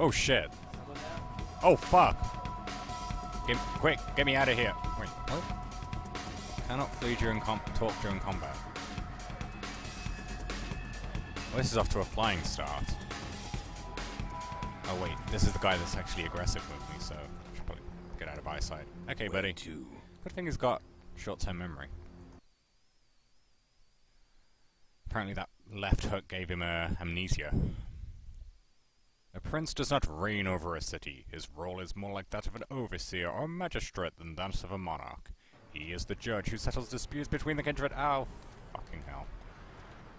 Oh shit. Oh fuck. Get, quick, get me out of here. Wait, what? Cannot flee during com talk during combat. Well, this is off to a flying start. Oh wait, this is the guy that's actually aggressive with me, so I should probably get out of eyesight. Okay, buddy. Two. Good thing he's got short-term memory. Apparently that left hook gave him uh, amnesia. A prince does not reign over a city. His role is more like that of an overseer or magistrate than that of a monarch. He is the judge who settles disputes between the kindred. Oh, fucking hell.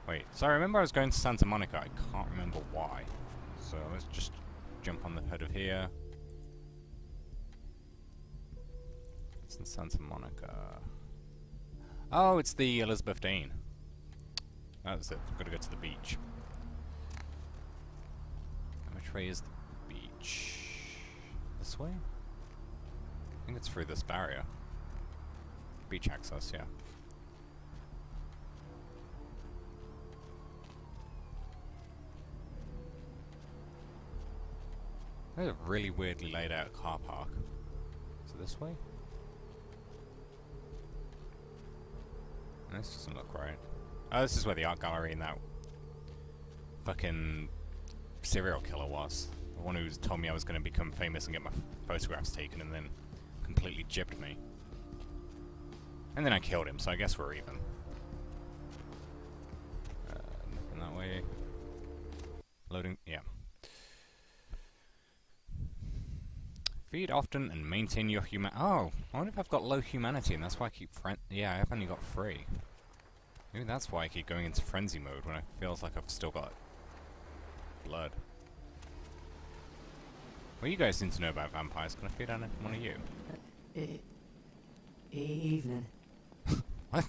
Wait, so I remember I was going to Santa Monica. I can't remember why. So let's just jump on the head of here. It's in Santa Monica. Oh, it's the Elizabeth Dane. That's it. I've got to go to the beach. Way the beach? This way? I think it's through this barrier. Beach access, yeah. There's a really weirdly laid out car park. Is it this way? This doesn't look right. Oh, this is where the art gallery and that fucking serial killer was. The one who told me I was going to become famous and get my photographs taken and then completely gypped me. And then I killed him, so I guess we're even. Uh, nothing that way. Loading, yeah. Feed often and maintain your human. Oh, I wonder if I've got low humanity and that's why I keep friend. Yeah, I've only got three. Maybe that's why I keep going into frenzy mode when it feels like I've still got blood. What do you guys need to know about vampires? Can I feed on one of you? Uh, e- evening. What?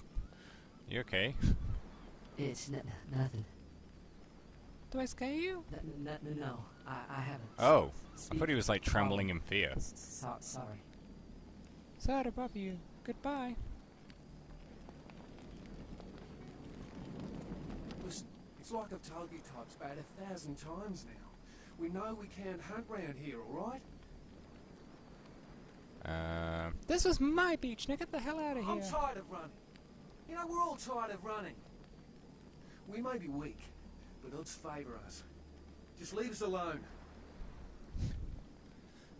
You okay? It's n- nothing. Do I scare you? N- n- no, I, I haven't. Oh, I thought he was like trembling in fear. So- sorry. Sad above you. Goodbye. It's like I've told you types about a thousand times now. We know we can't hunt round here, alright? Um, this was my beach. Now get the hell out of here. I'm here. tired of running. You know, we're all tired of running. We may be weak, but odds favour us. Just leave us alone.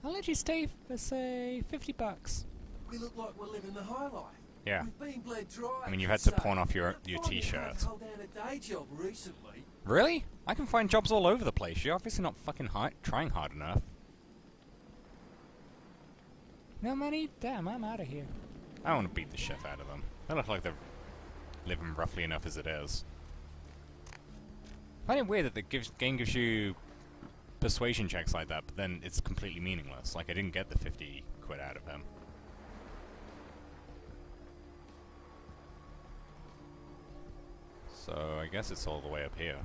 I'll let you stay for say fifty bucks. We look like we're living the high life. Yeah. We've been bled dry. I mean, you've had to pawn off your- your t-shirt. can't Hold down a day job recently. Really? I can find jobs all over the place. You're obviously not fucking hard, trying hard enough. No money? Damn, I'm out of here. I want to beat the shit out of them. They look like they're living roughly enough as it is. I find it weird that the gives, game gives you persuasion checks like that, but then it's completely meaningless. Like, I didn't get the 50 quid out of him. So, I guess it's all the way up here.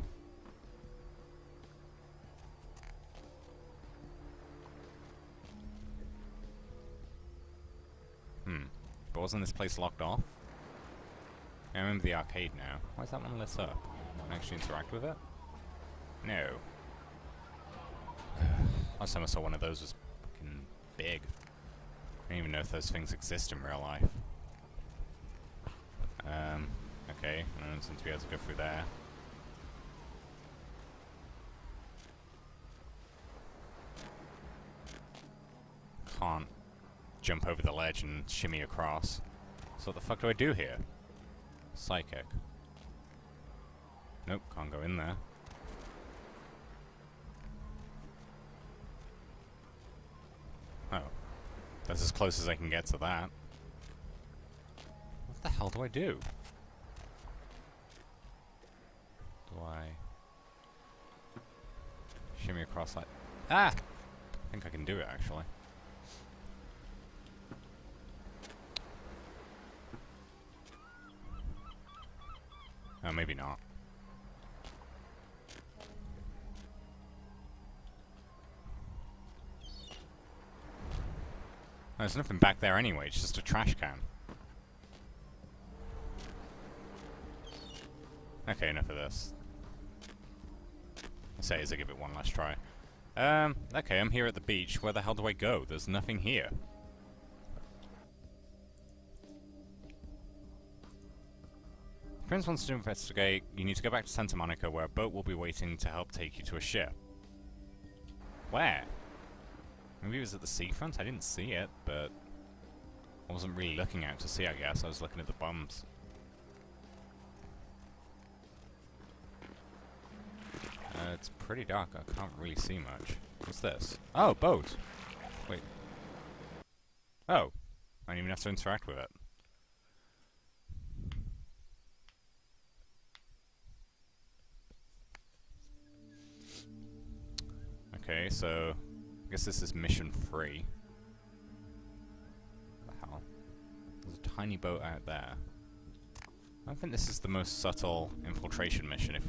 Hmm. But wasn't this place locked off? I remember the arcade now. Why is that one lit up? Can I actually interact with it? No. Last time I saw one of those was fucking big. I don't even know if those things exist in real life. Um, okay, I don't seem to go through there. Can't jump over the ledge and shimmy across. So what the fuck do I do here? Psychic. Nope, can't go in there. Oh. That's as close as I can get to that. What the hell do I? Do I... Shimmy across like... Ah! I think I can do it, actually. Oh, maybe not. There's nothing back there anyway, it's just a trash can. Okay, enough of this. Say as I give it one last try. Um, okay, I'm here at the beach. Where the hell do I go? There's nothing here. Prince wants to investigate. You need to go back to Santa Monica, where a boat will be waiting to help take you to a ship. Where? Maybe it was at the seafront? I didn't see it, but... I wasn't really looking out to see, I guess. I was looking at the bums. It's pretty dark. I can't really see much. What's this? Oh, boat! Wait. Oh. I don't even have to interact with it. Okay, so... I guess this is mission free. What the hell? There's a tiny boat out there. I think this is the most subtle infiltration mission if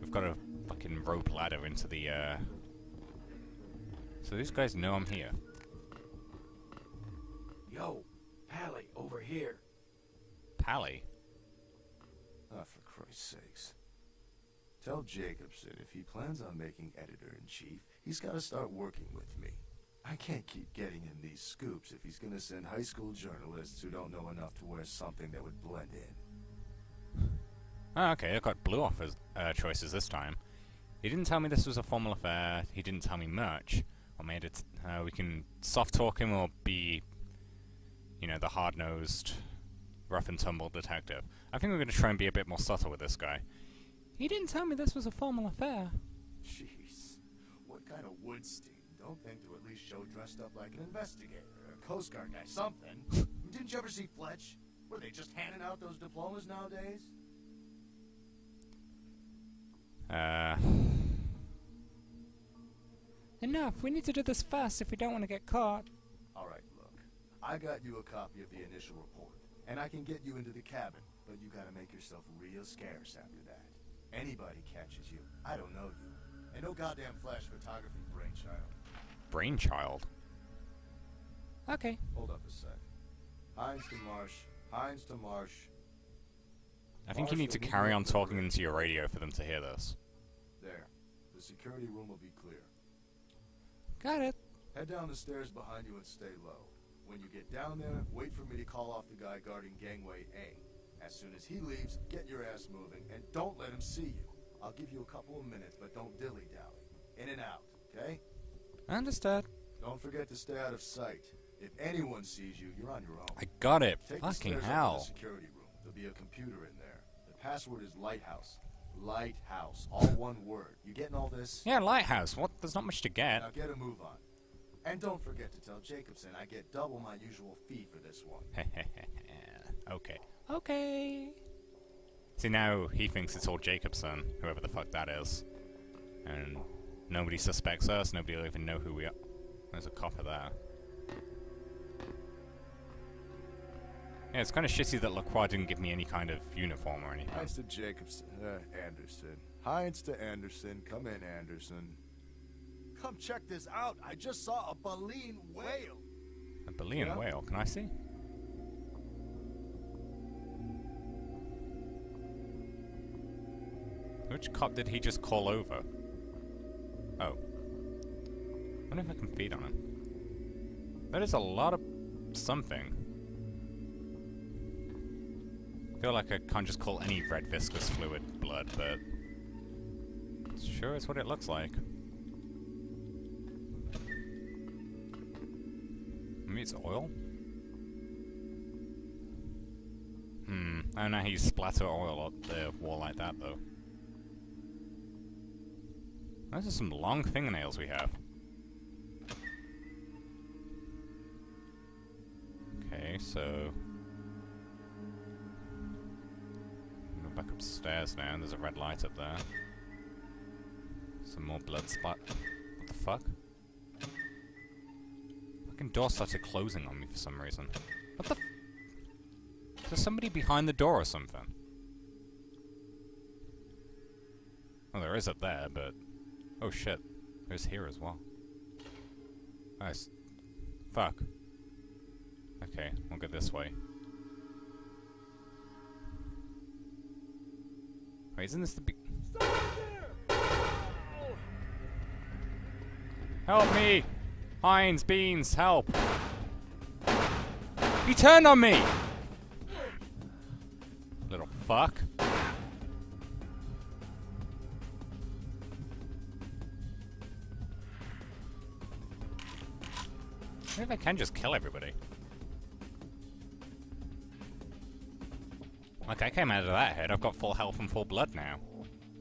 we've got a fucking rope ladder into the, uh... So these guys know I'm here. Yo, Pally, over here. Pally? Ah, for Christ's sakes. Tell Jacobson if he plans on making editor-in-chief, he's gotta start working with me. I can't keep getting him these scoops if he's gonna send high school journalists who don't know enough to wear something that would blend in. Oh, okay, I got blue offers, uh, choices this time. He didn't tell me this was a formal affair, he didn't tell me much. Or made it, uh, we can soft talk him or be, you know, the hard-nosed, rough and tumble detective. I think we're going to try and be a bit more subtle with this guy. He didn't tell me this was a formal affair. Jeez. What kind of Woodstein don't think to at least show dressed up like an investigator, or a Coast Guard guy, something? Didn't you ever see Fletch? Were they just handing out those diplomas nowadays? Uh... Enough, we need to do this fast if we don't want to get caught. Alright, look. I got you a copy of the initial report, and I can get you into the cabin, but you gotta make yourself real scarce after that. Anybody catches you, I don't know you. And no goddamn flash photography brainchild. Brainchild. Okay. Hold up a sec. Hines to Marsh. Hines to Marsh. I think you need to carry on talking into your radio for them to hear this. There. The security room will be clear. Got it. Head down the stairs behind you and stay low. When you get down there, wait for me to call off the guy guarding gangway A. As soon as he leaves, get your ass moving, and don't let him see you. I'll give you a couple of minutes, but don't dilly-dally. In and out, okay? Understood. Don't forget to stay out of sight. If anyone sees you, you're on your own. I got it. Take Fucking stairs up to hell. the security room. There'll be a computer in there. Password is Lighthouse. Lighthouse. All one word. You getting all this? Yeah, lighthouse. What? There's not much to get. Now get a move on. And don't forget to tell Jacobson I get double my usual fee for this one. okay. Okay. See, now he thinks it's all Jacobson, whoever the fuck that is. And nobody suspects us, nobody will even know who we are. There's a copper there. Yeah, it's kind of shitty that Lacroix didn't give me any kind of uniform or anything. Hines to Jacobson. Uh, Anderson. Hines to Anderson. Come in, Anderson. Come check this out. I just saw a baleen whale. A baleen Yeah? whale, can I see? Which cop did he just call over? Oh. wonder if I can feed on him. That is a lot of something. Feel like I can't just call any red viscous fluid blood, but... Sure is what it looks like. Maybe it's oil? Hmm, I don't know how you splatter oil on the wall like that, though. Those are some long fingernails we have. Okay, so... back upstairs now, there's a red light up there. Some more blood splat. What the fuck? Fucking door started closing on me for some reason. What the f- Is somebody behind the door or something? Well, there is up there, but... Oh shit. There's here as well. Nice. Fuck. Okay, we'll go this way. Wait, isn't this the be- Help me! Hines, Beans, help! He turned on me! Little fuck. Maybe I can just kill everybody. Like, I came out of that head. I've got full health and full blood now.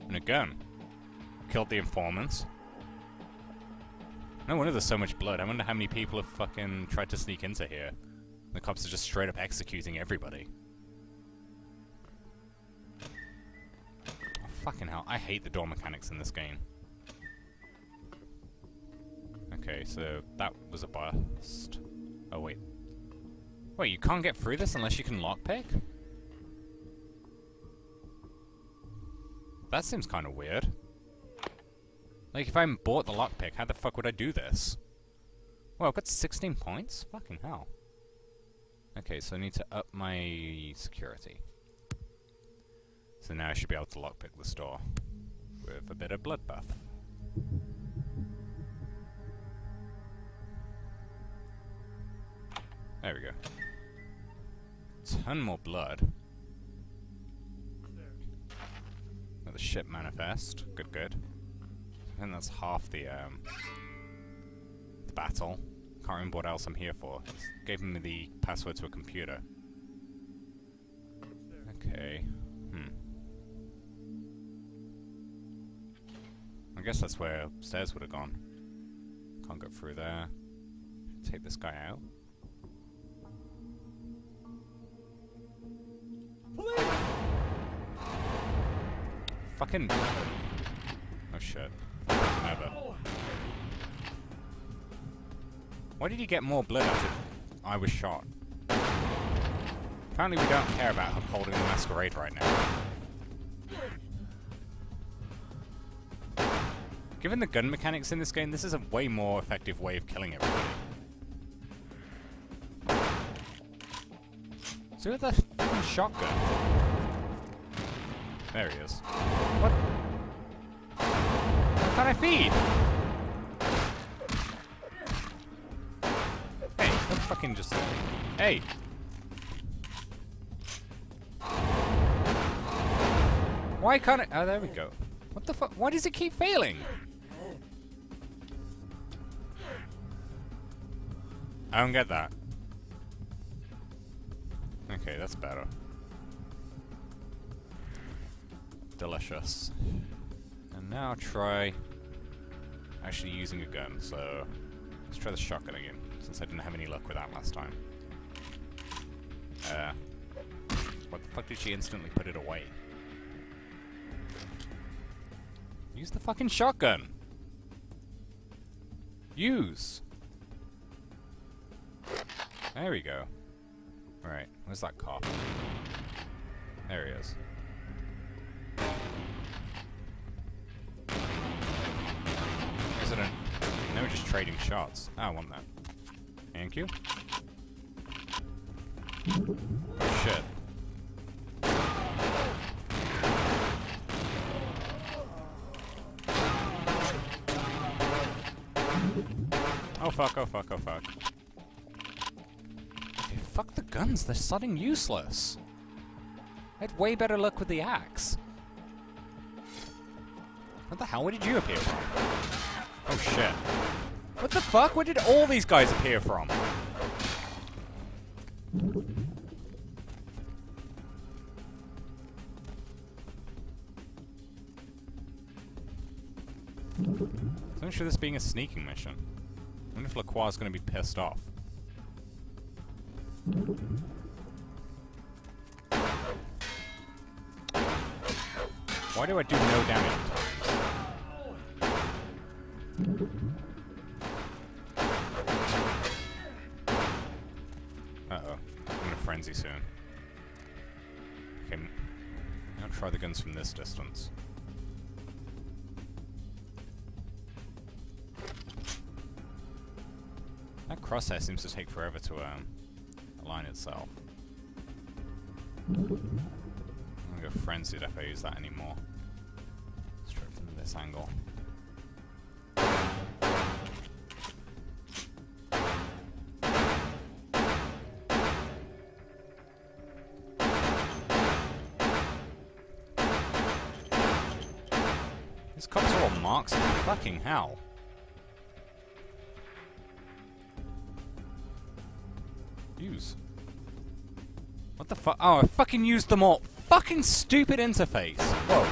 And a gun. Killed the informants. No wonder there's so much blood. I wonder how many people have fucking tried to sneak into here. The cops are just straight up executing everybody. Oh, fucking hell. I hate the door mechanics in this game. Okay, so that was a bust. Oh, wait. Wait, you can't get through this unless you can lockpick? That seems kind of weird. Like, if I bought the lockpick, how the fuck would I do this? Well, I've got 16 points? Fucking hell. Okay, so I need to up my security. So now I should be able to lockpick the store. With a bit of blood buff. There we go. Ton more blood. Another ship manifest. Good, good. I think that's half the, um, the battle. Can't remember what else I'm here for. Just gave me the password to a computer. Okay. Hmm. I guess that's where stairs would have gone. Can't go through there. Take this guy out. Fucking. Oh shit. Never. Why did he get more blood I was shot? Apparently we don't care about upholding the masquerade right now. Given the gun mechanics in this game, this is a way more effective way of killing everybody. See with fucking shotgun. There he is. What? What can I feed? Hey, don't fucking just... Hey! Why can't it... Oh, there we go. What the fuck? Why does it keep failing? I don't get that. Okay, that's better. Delicious. And now try actually using a gun, so let's try the shotgun again, since I didn't have any luck with that last time. Uh, what the fuck did she instantly put it away? Use the fucking shotgun! Use! There we go. Right, where's that cop? There he. Is We're just trading shots. Ah, I want that. Thank you. Oh, shit. Oh fuck, oh fuck, oh fuck. Okay, fuck the guns, they're sudden useless. I had way better luck with the axe. What the hell, where did you appear from? Oh shit. What the fuck? Where did all these guys appear from? I'm sure this being a sneaking mission. I wonder if Lacroix is going to be pissed off. Why do I do no damage? Uh-oh. I'm gonna frenzy soon. Okay. I'll try the guns from this distance. That crosshair seems to take forever to um, align itself. I'm gonna go frenzied if I use that anymore. Let's try from this angle. Marks. In fucking hell. Use. What the fuck? Oh, I fucking used them all. Fucking stupid interface. Whoa.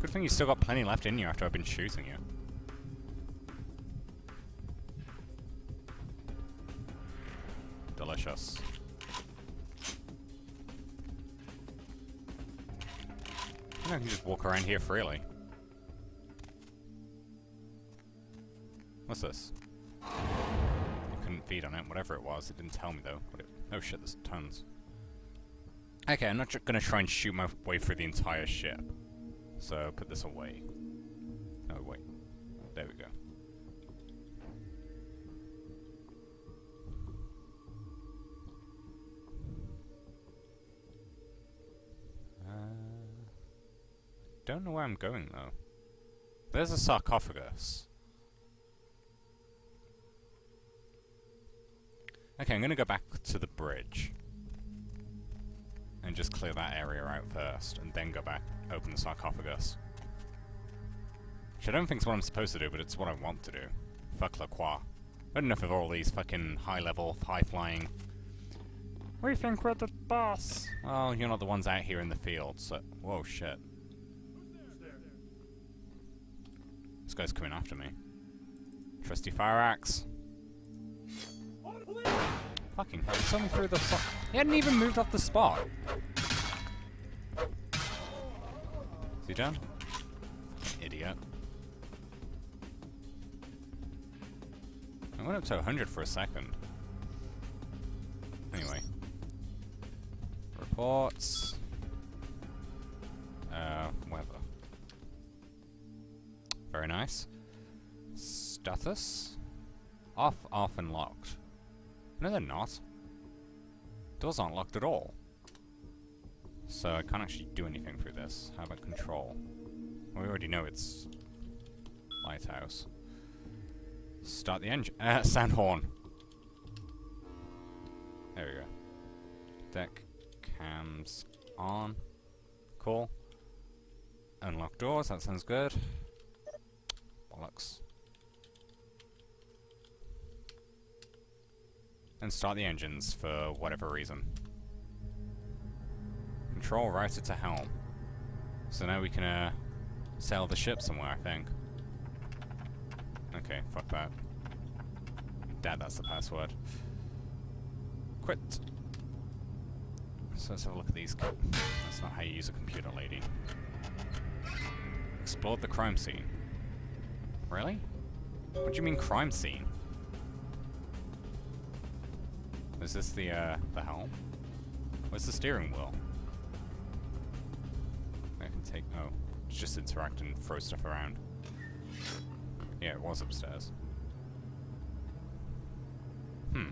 Good thing you still got plenty left in you after I've been shooting you. Delicious. I can just walk around here freely. What's this? I couldn't feed on it, whatever it was. It didn't tell me though. It oh shit, there's tons. Okay, I'm not gonna try and shoot my way through the entire ship. So put this away. Oh wait. There we go. Don't know where I'm going though. There's a sarcophagus. Okay, I'm gonna go back to the bridge. And just clear that area out first, and then go back, open the sarcophagus. Which I don't think is what I'm supposed to do, but it's what I want to do. Fuck Lacroix. Had enough of all these fucking high-level, high-flying... We think we're the boss! Well, you're not the ones out here in the field, so... Whoa, shit. This guy's coming after me. Trusty fire axe. Fucking hell, he's me through the so He hadn't even moved off the spot. Is he done? Idiot. I went up to 100 for a second. Anyway. Reports. Status. Off, off, and locked. No, they're not. Doors aren't locked at all. So I can't actually do anything through this. How about control? We already know it's lighthouse. Start the engine. Uh, sound horn. There we go. Deck cams on. Cool. Unlock doors, that sounds good. Bollocks. And start the engines for whatever reason. Control router to helm. So now we can uh, sail the ship somewhere, I think. Okay, fuck that. Dad, that's the password. Quit. So let's have a look at these. That's not how you use a computer, lady. Explored the crime scene. Really? What do you mean crime scene? Is this the, uh, the helm? Where's the steering wheel? I can take... Oh. Just interact and throw stuff around. Yeah, it was upstairs. Hmm.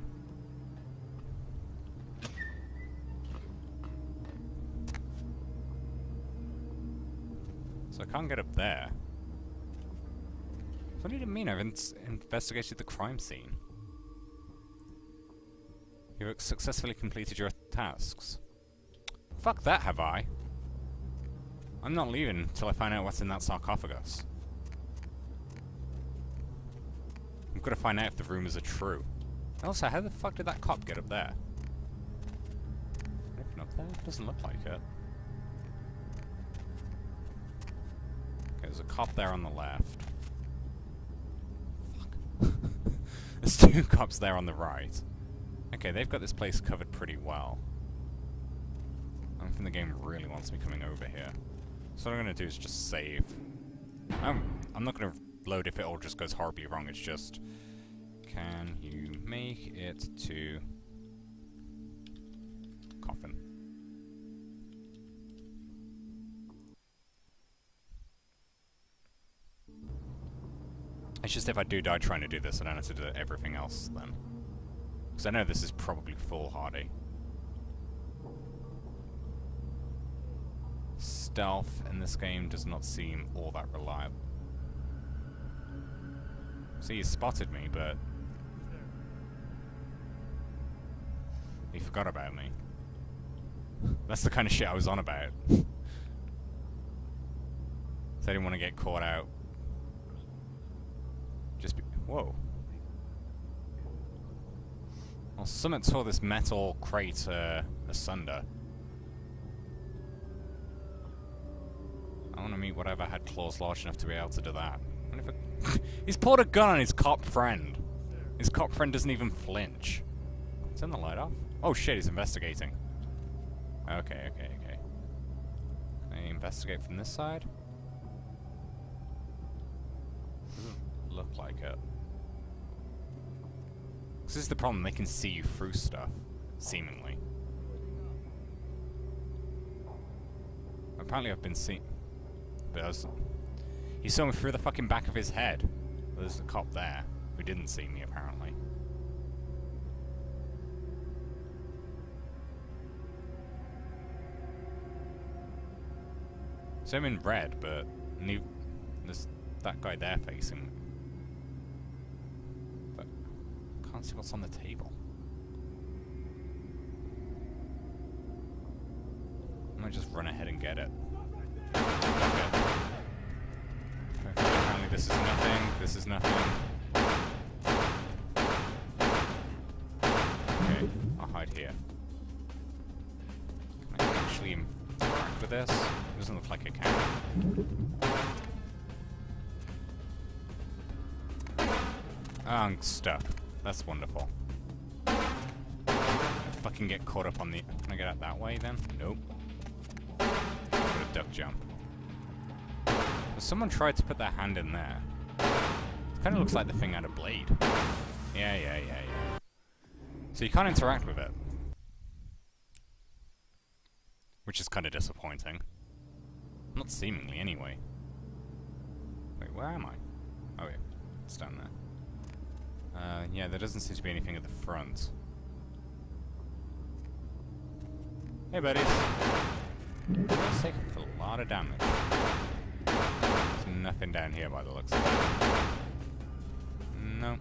So I can't get up there. What did it mean? I've in investigated the crime scene. You've successfully completed your tasks. Fuck that, have I? I'm not leaving until I find out what's in that sarcophagus. Got to find out if the rumors are true. Also, how the fuck did that cop get up there? Anything up there? Doesn't look like it. Okay, there's a cop there on the left. Fuck. there's two cops there on the right. Okay, they've got this place covered pretty well. I think the game really wants me coming over here. So what I'm going to do is just save. I'm, I'm not going to load if it all just goes horribly wrong, it's just... Can you make it to... Coffin? It's just if I do die trying to do this, I don't have to do everything else then. Because I know this is probably foolhardy. Stealth in this game does not seem all that reliable. See, he spotted me, but... He forgot about me. That's the kind of shit I was on about. so I didn't want to get caught out. Just be- whoa. Well, Summit tore this metal crate uh, asunder. I want to meet whatever had claws large enough to be able to do that. He's pulled a gun on his cop friend. His cop friend doesn't even flinch. Turn the light off. Oh shit, he's investigating. Okay, okay, okay. Can I investigate from this side? Doesn't look like it. This is the problem, they can see you through stuff, seemingly. Apparently I've been seen... But I was... He saw me through the fucking back of his head. There's a cop there, who didn't see me, apparently. So I'm in red, but new, there's that guy there facing. But can't see what's on the table. I might just run ahead and get it. Okay. Okay, Apparently this is nothing. This is nothing. Okay, I'll hide here. Can I actually interact with this? It doesn't look like it can. I'm stuck. That's wonderful. I fucking get caught up on the... Can I get out that way then? Nope. Got a duck jump. Someone tried to put their hand in there. Kind of looks like the thing out of Blade. Yeah, yeah, yeah, yeah. So you can't interact with it. Which is kind of disappointing. Not seemingly, anyway. Wait, where am I? Oh, yeah. It's down there. Uh, yeah, there doesn't seem to be anything at the front. Hey, buddies. That's taking a lot of damage. There's nothing down here by the looks of it. No.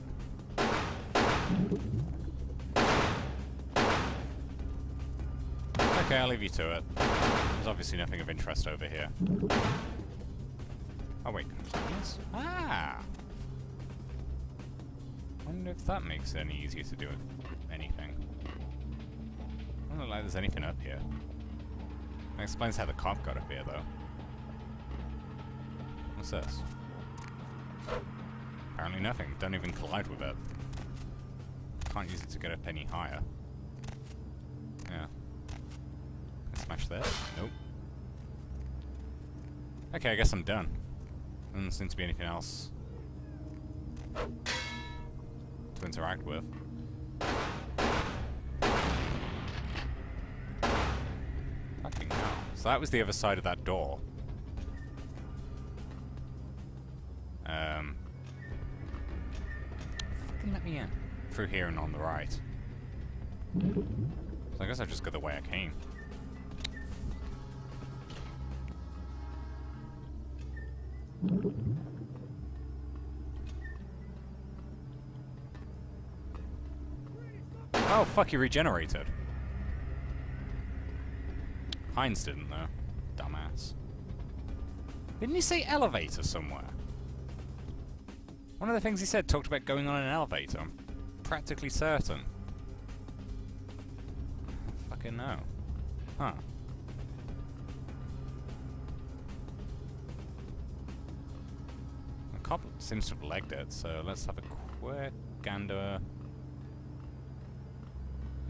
Okay, I'll leave you to it. There's obviously nothing of interest over here. Oh wait? Ah! Wonder if that makes it any easier to do it. anything. I don't look like there's anything up here. That explains how the cop got up here, though. What's this? Apparently nothing. Don't even collide with it. Can't use it to get up any higher. Yeah. Can I smash this? Nope. Okay, I guess I'm done. Doesn't seem to be anything else to interact with. Fucking hell. So that was the other side of that door. Um. Fucking let me in. Through here and on the right. So I guess I'll just go the way I came. Fuck, he regenerated. Hines didn't, though. Dumbass. Didn't he say elevator somewhere? One of the things he said talked about going on an elevator. I'm practically certain. Fucking no. Huh. The cop seems to have legged it, so let's have a quick gander.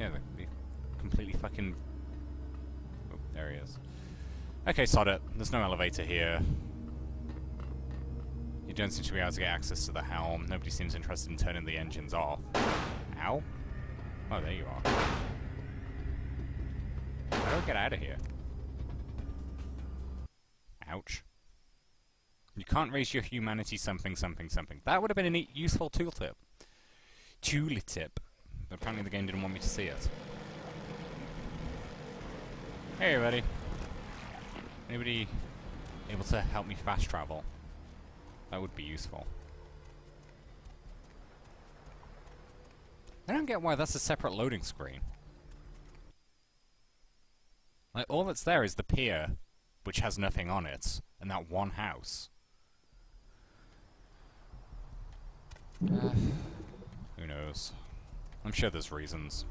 Yeah, the, the completely fucking... Oh, there he is. Okay, sod it. There's no elevator here. You don't seem to be able to get access to the helm. Nobody seems interested in turning the engines off. Ow. Oh, there you are. How do I get out of here? Ouch. You can't raise your humanity something, something, something. That would have been a neat, useful tooltip. Tooltip. But apparently the game didn't want me to see it. Hey, everybody. Anybody able to help me fast travel? That would be useful. I don't get why that's a separate loading screen. Like, all that's there is the pier, which has nothing on it, and that one house. Uh, who knows? I'm sure there's reasons.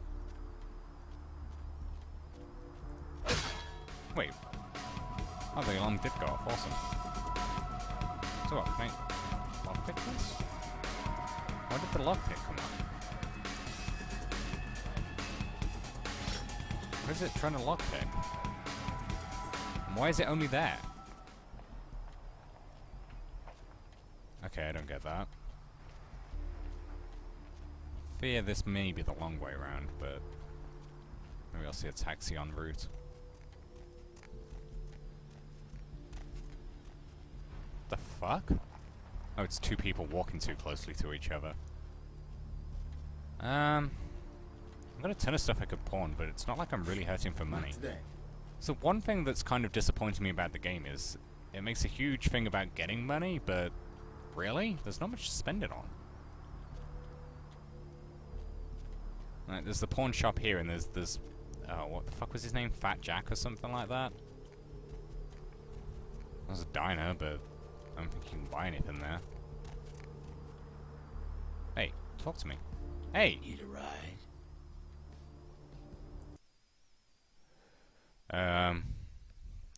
Wait. Oh, the alarm did go off. Awesome. So what, can I lockpick this? Why did the lockpick come up? Why is it trying to lockpick? And why is it only there? Okay, I don't get that. Fear this may be the long way around, but maybe I'll see a taxi en route. The fuck? Oh, it's two people walking too closely to each other. Um, I've got a ton of stuff I could pawn, but it's not like I'm really hurting for money. So one thing that's kind of disappointing me about the game is it makes a huge thing about getting money, but really, there's not much to spend it on. Like, there's the pawn shop here, and there's there's oh, what the fuck was his name? Fat Jack or something like that. There's a diner, but I don't think you can buy anything there. Hey, talk to me. Hey. Need a ride? Um,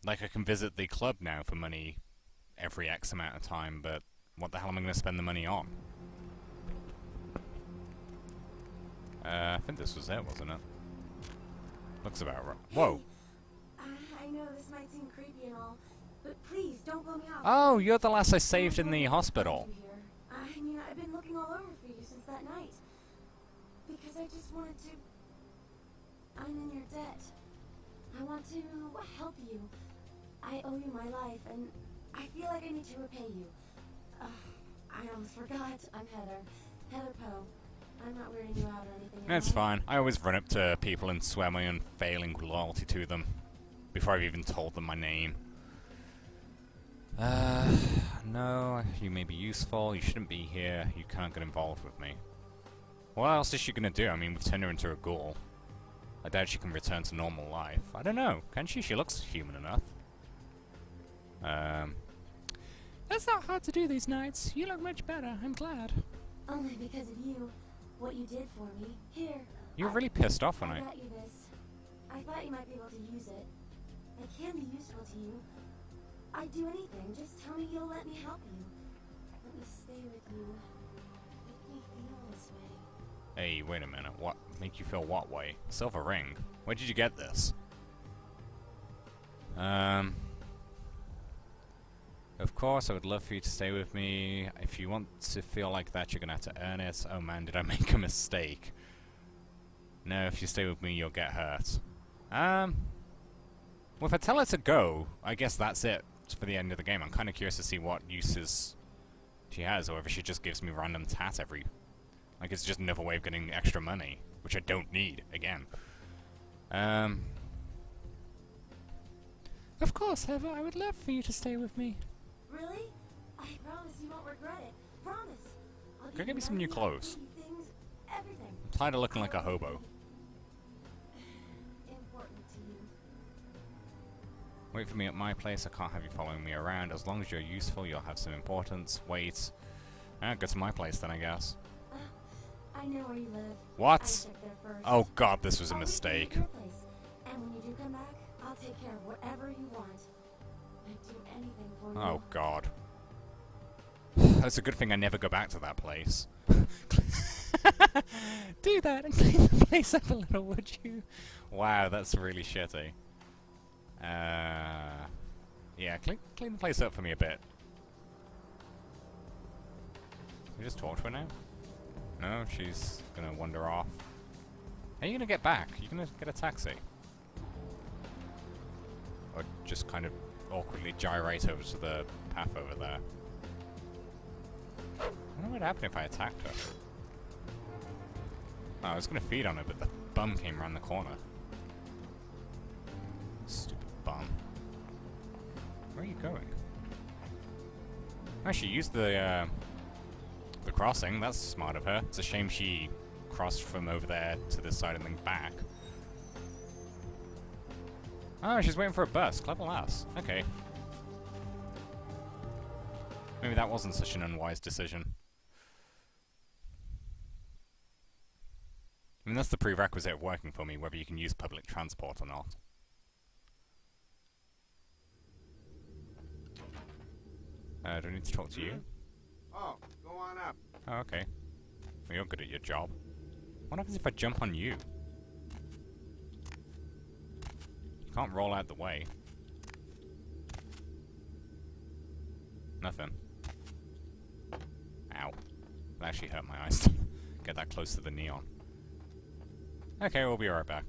like I can visit the club now for money every X amount of time, but what the hell am I going to spend the money on? Uh, I think this was it, wasn't it? Looks about right. Whoa! I, I know this might seem creepy and all, but please don't blow me off. Oh, you're the last I saved in the hospital. find you here. I mean, I've been looking all over for you since that night. Because I just wanted to. I'm in your debt. I want to help you. I owe you my life, and I feel like I need to repay you. Uh, I almost forgot. I'm Heather. Heather Poe. I'm not weirding you out or anything. I? fine. I always run up to people and swear my unfailing loyalty to them before I've even told them my name. Uh, no, you may be useful. You shouldn't be here. You can't get involved with me. What else is she gonna do? I mean, we've turned her into a ghoul. I doubt she can return to normal life. I don't know. Can she? She looks human enough. Um. That's not hard to do these nights. You look much better. I'm glad. Only because of you. What you did for me. Here. You were I- really pissed off when I I. got you this. I thought you might be able to use it. It can be useful to you. I'd do anything. Just tell me you'll let me help you. Let me stay with you. Make me feel this way. Hey, wait a minute. What make you feel what way? Silver ring. Where did you get this? Um. Of course, I would love for you to stay with me. If you want to feel like that, you're gonna have to earn it. Oh man, did I make a mistake? No, if you stay with me, you'll get hurt. Um. Well, if I tell her to go, I guess that's it for the end of the game. I'm kind of curious to see what uses she has, or if she just gives me random tat every like it's just another way of getting extra money, which I don't need, again. Um... Of course, Heather, I would love for you to stay with me. Really? I promise you won't regret it. Promise. I'll Go get me some new clothes. Things, everything. I'm tired of looking like a hobo. Important to you. Wait for me at my place, I can't have you following me around. As long as you're useful, you'll have some importance. Wait. Ah, go to my place then, I guess. I know where you live. What? checked there first. Oh god, this was a I'll meet you at mistake. And when you do come back, Oh god. That's a good thing I never go back to that place. Do that and clean the place up a little, would you? Wow, that's really shitty. Uh, yeah, clean, clean the place up for me a bit. Can we just talk to her now? No, she's gonna wander off. How are you gonna get back? You gonna get a taxi? Or just kind of awkwardly gyrate over to the path over there? I wonder what would happen if I attacked her. Oh, I was gonna feed on her, but the bum came around the corner. Stupid bum. Where are you going? Oh, she used the, uh, the crossing. That's smart of her. It's a shame she crossed from over there to this side and then back. Oh, she's waiting for a bus. Clever lass. Okay. Maybe that wasn't such an unwise decision. I mean, that's the prerequisite of working for me, whether you can use public transport or not. Uh, do I need to talk to you? Oh, go on up. Oh, okay. Well, you're good at your job. What happens if I jump on? You can't roll out the way. Nothing. Ow. That actually hurt my eyes. Get that close to the neon. Okay, we'll be right back.